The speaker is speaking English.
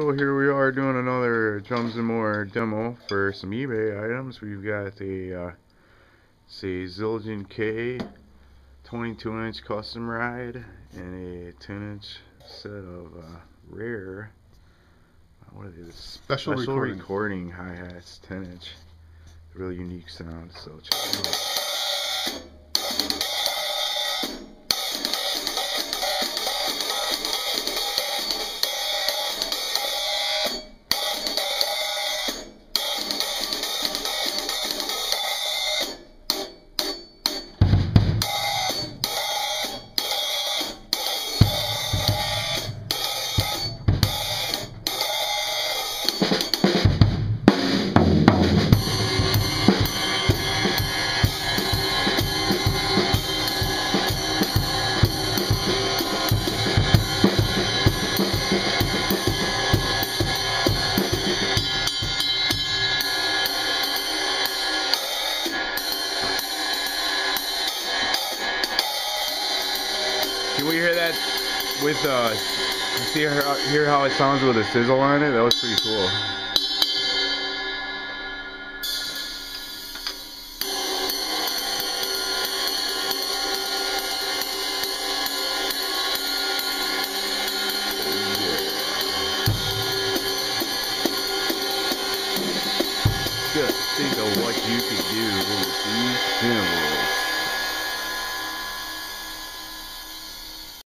So here we are doing another Drums and More demo for some eBay items. We've got a uh, say Zildjian K 22 inch custom ride and a 10 inch set of uh, rare uh, what are they? Special, Special recording, recording hi-hats 10 inch really unique sound so check it out. Can we hear that with, uh, see how, hear how it sounds with a sizzle on it? That was pretty cool. Think of what you could do.